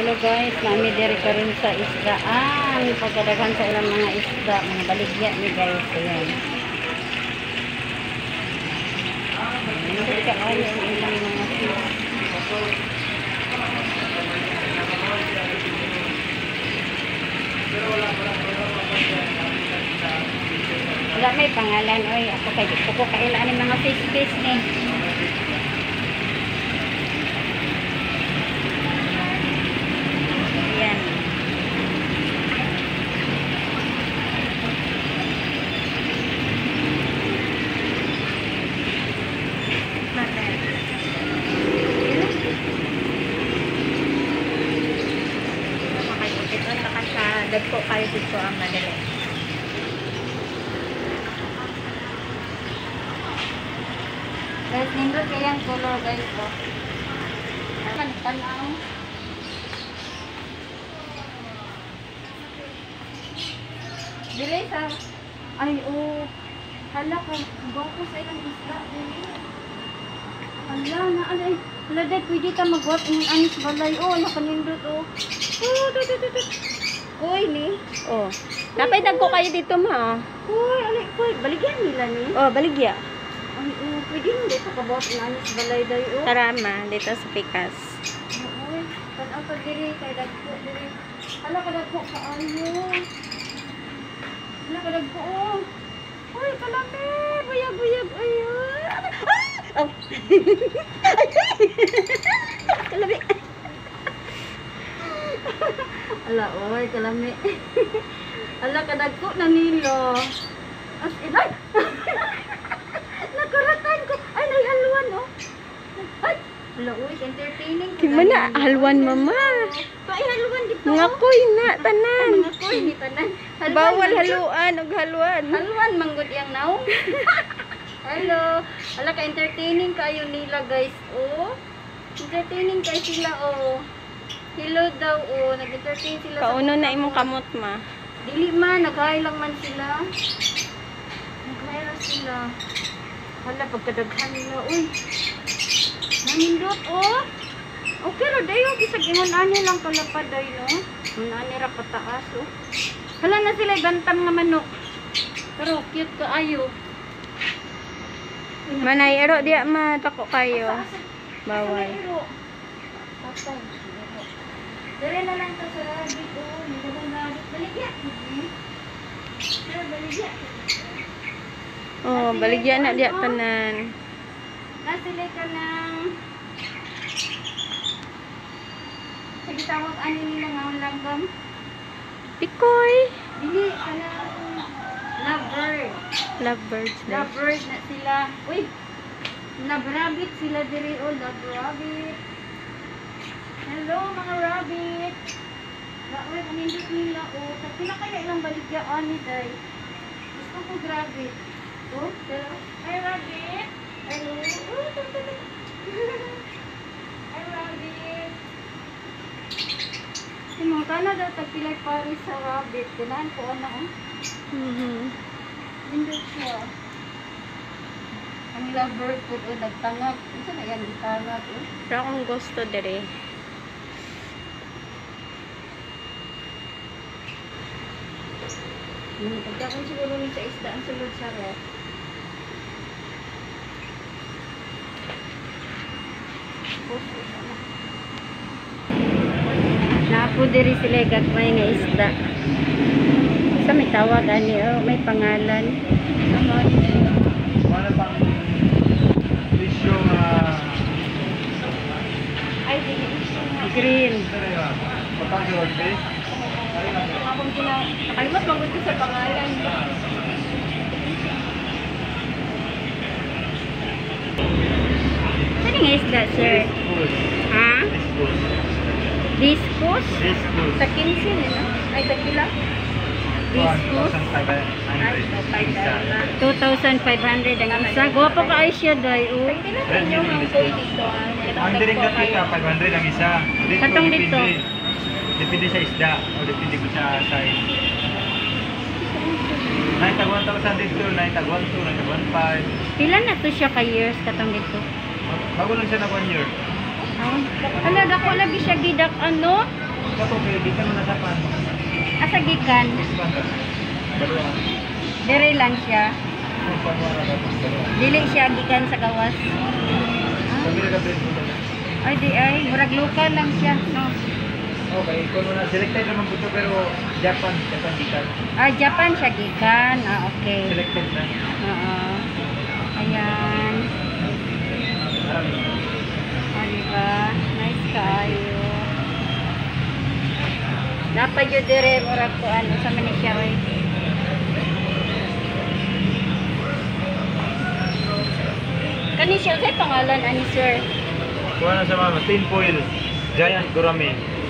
Hello guys, nami diri karon sa isdaan. Pagkadaghan sa ilang mga isda, mga baligya ni guys. Ayan. Ito ka ayo ang ilang mga. Wala may pangalan, oy. Ako kay ko ko ni mga fish fish ni. Ayan. Ito na sa dagko kayo dito ang madali. Guys, nindot kayang color guys po. Tanaw. Dili sa ay oh hala ka gwapo sa ilang isla dili. Hala na alay hala dad pwede ta magwap ng anis balay oh nakanindot oh. Oh tut tut tut. Uy ni. Oh. Dapat dagko kayo dito ma. Uy alay uy baligyan nila ni. Oh, baligya. Ay oh pwede mo dito ka buhat ng anis balay day oh. Tara ma, dito sa Pikas. Uy tanaw pa diri kay dagko diri. Hala ka dagko kaayo. Hala ka dagko oh. Uy kalami buyag buyag ayun. Oh. Kalabi. Ala, oy, kalami. Ala, kadagko na nilo. As in, ay! Nakaratan ko. Ay, naihaluan, oh. Ay! Ala, oy, entertaining. Kimana, halwan mama. Pa, ay, haluan dito. Mga koy na tanan. Mga koy, di tanan. Bawal haluan og halwan. Haluan, manggod yang naong. Hello. Ala, ka-entertaining kayo nila, guys, oh. Entertaining kayo sila, oh. Hello daw, oh. Nag-entertain sila sa Kauno na imong kamot ma. Dili man, naghahay lang man sila. Naghahay lang sila. Hala, pagkadaghan nila. Uy, nangindot, oh. Okay ra dayo, bisag ingon ani lang kalapad day, no? Ingon ani ra pataas, oh. Hala na sila bantam nga manok. Pero cute ka ayo. Manay ero diya ma tako kayo. Bawal. Dire na lang to sa rabbit, oh. Nilabang rabbit. Baligya. Pero baligya. Oh, baligya na diya tanan. Nasili ka ng Sige tawag ano nila nga ang langgam? Pikoy. Dili ka ng lovebird. Lovebirds na. Lovebird na sila. Uy! Love rabbit sila diri oh, love rabbit. Hello mga rabbit. Laoy, kanindot nila oh. Sa pila kaya ilang baligyaan ni Day. Gusto ko grabe. Oh, hello. Hi rabbit. Hello. Oh, tututu. Hi rabbit. Si mga kana daw tagpilay pare sa rabbit. Kailangan ko ano oh. Mhm. Hindi siya. Ang lovebird po o nagtangag. Isa na yan, itangag eh. Pero akong gusto dire. Pagkakon siguro ni sa isda ang sulod sa ref. Napo diri sila gagmay nga isda. Sa may tawag ani oh, may pangalan. Mana pang presyo nga Ay. Green. patang sa kina, nakalimot magod ko sa pangalan. Saan nga isda, sir? Discos. Ha? Discos. Discos. Sa 15, eh, no? Ay, sa kila? Discus? 2,500 ang isa. Gwapo ka ay siya, day. Oh. Yung discos. Ang diring ka kita, 500 ang isa. Katong dito. Depende. Sa isda o depende ko sa size. Nine tag 1,000 dito, nine tag 1,2, nine tag 1,500. Pila na to siya ka years katong dito? Bago lang siya na 1 year. Ah. Hala, dako lagi siya gidak ano? kato kay di ka na Japan. Asa gikan? Dalawa. Dire lang siya. Dili siya gikan sa gawas. Ay di ay, murag lokal lang siya, no. Okay, kung muna selected naman po to pero Japan, Japan di ka. Ah, Japan siya gikan. Ah, okay. Selected na. Oo. Ayan. Ah, diba? Nice kayo. Dapat yun dire, murag ko ano, sa man siya, oy. Kani siya, say pangalan, ani sir? Kuha na sa mama, tin foil. Giant